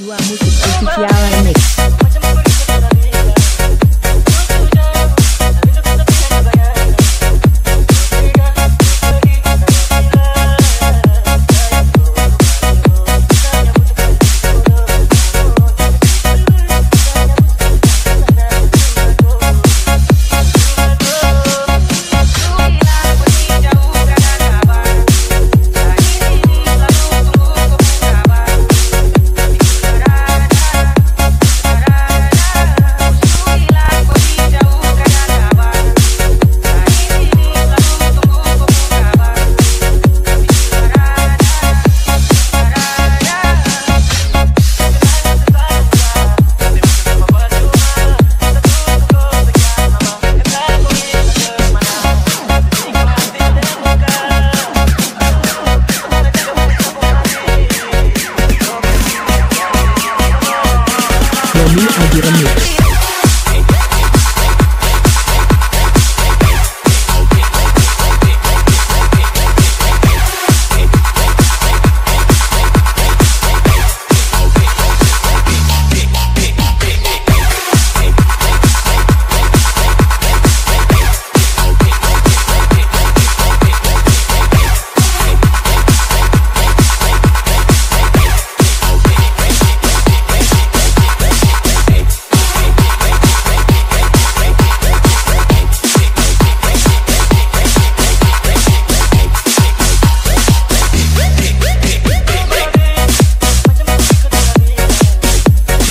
Dua musik oficial remix.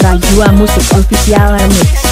Rajua Musik Official Remix